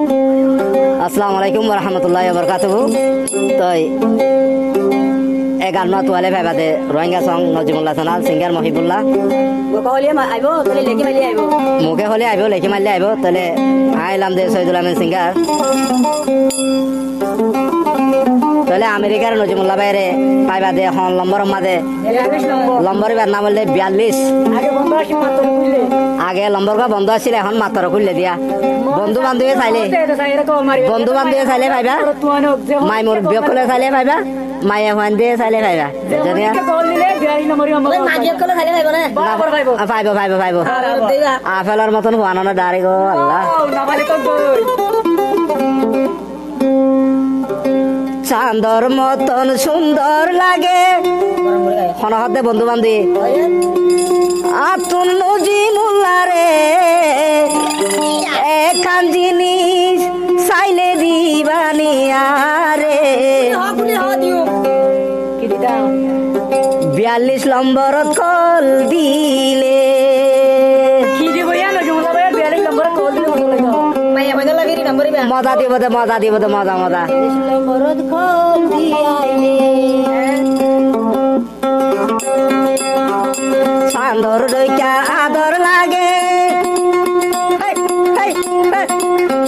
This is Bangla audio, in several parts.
আসসালামু আলাইকুম রহমতুল্লাহ বরকাতহু। তই এই গান তোয়ালে ভাইবাদে রোহিঙ্গা সং নজিমুল্লাহ সোনাল সিঙ্গার মহিবুল্লাহ। মুখে হলে আইব লেখি মারলে আইব। তাহলে আইলাম দে শহীদুল আহমেদ সিঙ্গার তাহলে আমেরিকার নজিমুল্লাহ বাইরে পাইবা দে হন লম্বর মাদে লম্বর এবার নাম বললে বিয়াল্লিশ। আগে লম্বর গা বন্ধ আছিল এখন মাত্র খুললে দিয়া। বন্ধু বান্ধবী চাইলে বন্ধু বান্ধবী চাইলে পাইবা। মাই মোর বিয়কলে চাইলে পাইবা। মায়ে হুৱান দিয়ে চাইলে পাইবা। পাইব পাইব পাইব। আপেলৰ মতন হোৱা নহয় ডাইৰেক্ট আল্লাহ। চান্দর মতন সুন্দর লাগে। হনহতে বন্ধু বান্ধবী। আতুন নজি মুল্লারে এখান জিনিস চাইলে দিবানিয়ারে। বিয়াল্লিশ নম্বরত কল দিলে মজা দিব দে, মজা দিব দে, মজা মজা। চান্দর দৈকা আদর লাগে।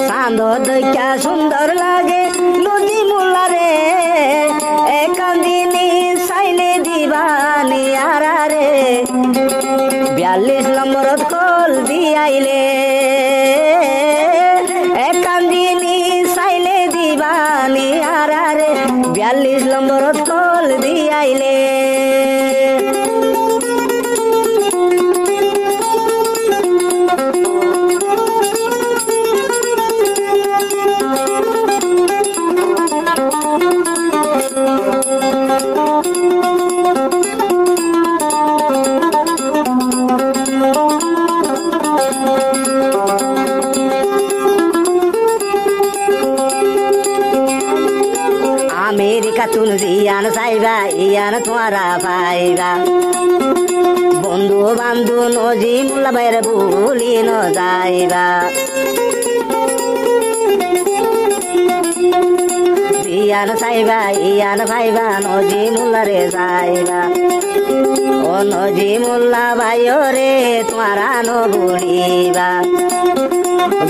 চান্দর দৈকা সুন্দর লাগে। নদী মুলারে একান দিনি চাইলে দিবানি আরারে। বিয়াল্লিশ নম্বরত কল দিয়াইলে আমেরিকা তুন ইয়ান চাইবা, ইয়ান তোমারা পাইবা। বন্ধু বান্ধু নজি মোল্লা বাইরে ভুলি ন যাইবা ইয়ান চাইবা, ইয়ান পাইবা, নজি মোল্লারে যাইবা। ও নজি মোল্লা বাইও রে তোমারা নবুলিবা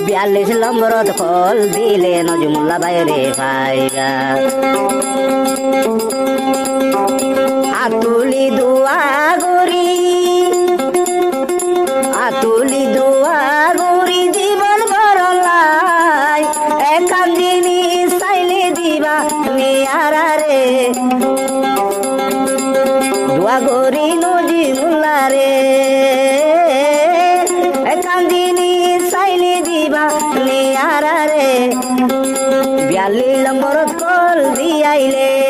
বিয়াল্লিশ নম্বরত ফল দিলে নজমুল্লা বাইরে পাইবা আতুলি দুয়া গরি বিয়াল্লিশ নম্বরত কল দিয়াইলে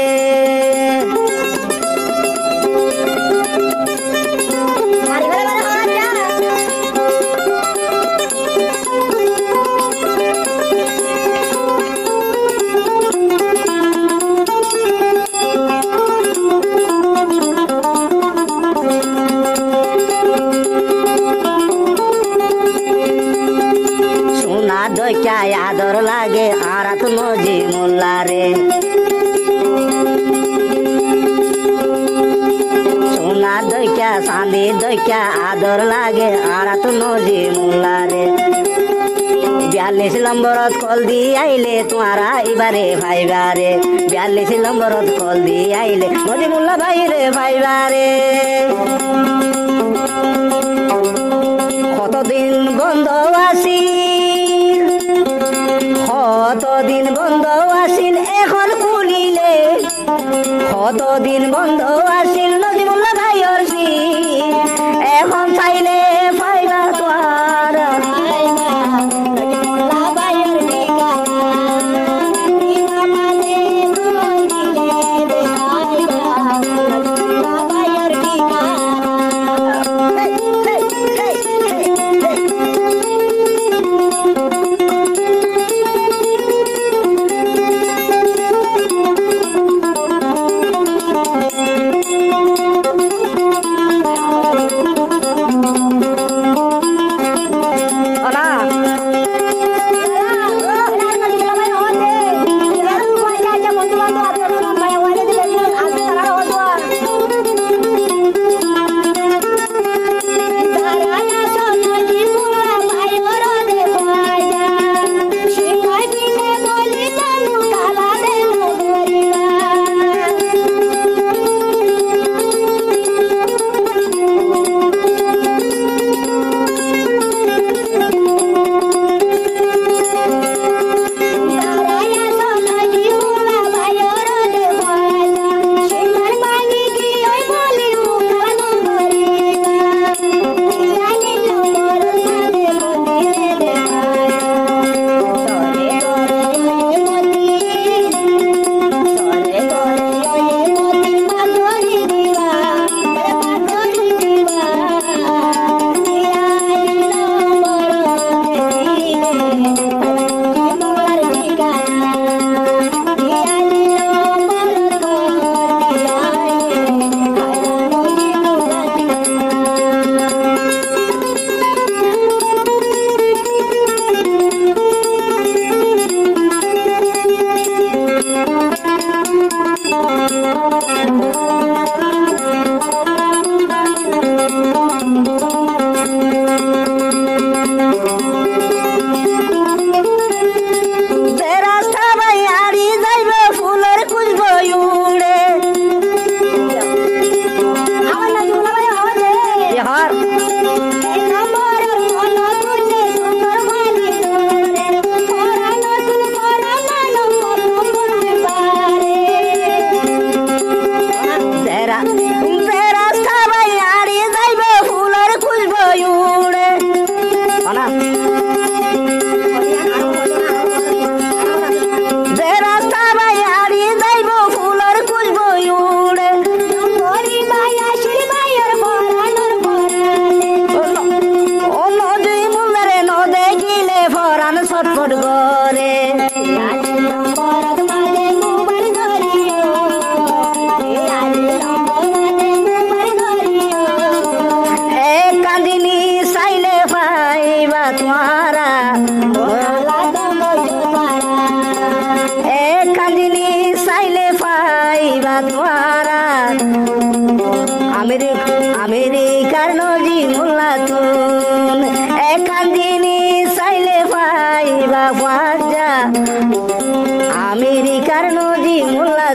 দইকা আদর লাগে আরাত নজি মোল্লারে সোনা দইকা, চাঁদি দইকা, আদর লাগে আরাত নজি মোল্লারে বিয়াল্লিশ নম্বরত কল দি আইলে তোমারা এবারে ভাইবারে বিয়াল্লিশ নম্বরত কল দি আইলে নজি মোল্লা ভাইরে ভাইবারে কতদিন বন্ধ কতদিন বন্ধ तुम्हारा भोला तुम्हारा एक कांदिनी साइले पाइबा तुम्हारा আমেরিকা আমেরিকার নজি মোল্লা তুন চাইলে পাইবা পাজা। আমেরিকার নজি মোল্লা